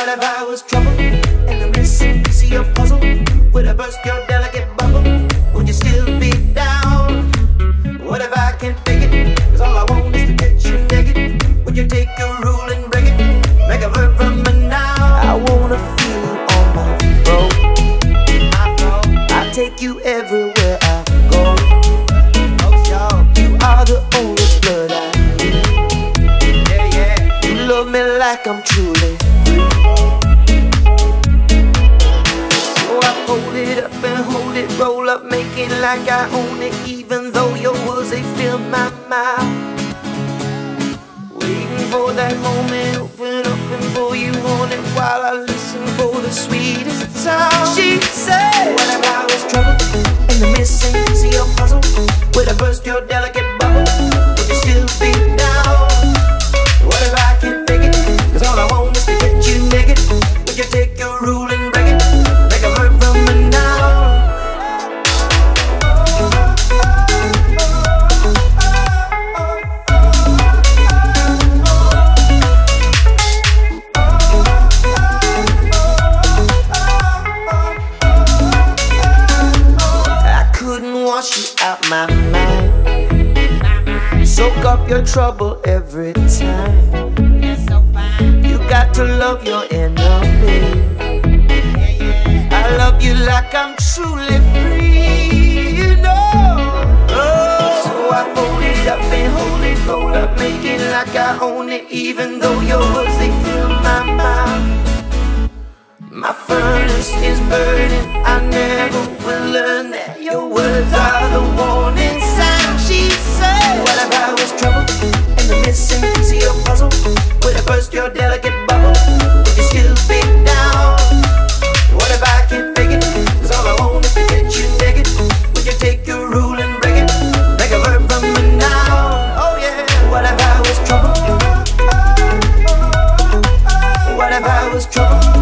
What if I was trouble and the missing piece of your puzzle? Would I burst your delicate bubble? Would you still be down? What if I can't fake it? Cause all I want is to get you naked. Would you take a rule and break it? Make a verb from a noun. I wanna feel you on my throat. I take you everywhere I go. You are the only blood I need. Yeah, yeah. You love me like I'm truly hold it up and hold it, roll up, make it like I own it, even though your words they fill my mouth. Waiting for that moment, open up and pour you on it while I listen for the sweetest sound. She said, What I was trouble and the missing piece of your puzzle? Would I burst your delicate out my mind. Soak up your trouble every time. You got to love your enemy. I love you like I'm truly free, you know. Oh, so I fold it up and hold it, roll up, make it like I own it, even though your words they fill my mouth. My furnace is burning. I never will learn that your words are the was trouble.